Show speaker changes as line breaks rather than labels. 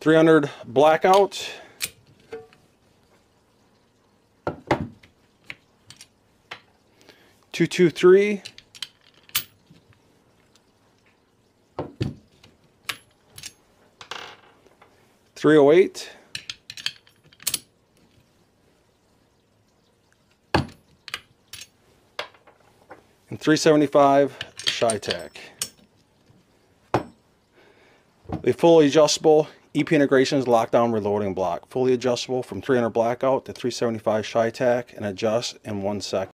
300 blackout. Two two three. Three oh eight. And three seventy five CheyTac. The fully adjustable EP integrations lockdown reloading block. Fully adjustable from 300 blackout to 375 CheyTac and adjust in one second.